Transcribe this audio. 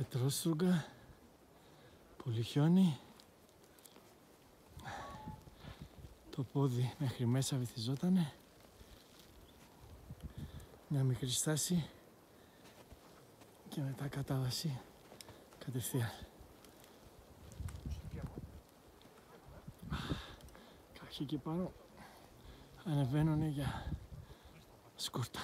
πετρόστρουγγα, πολύ χιόνι. Το πόδι μέχρι μέσα βυθιζότανε. Μια μικρή στάση και μετά κατάβαση κατευθείαν. Κάποιοι εκεί πάνω ανεβαίνουνε για σκούρτα.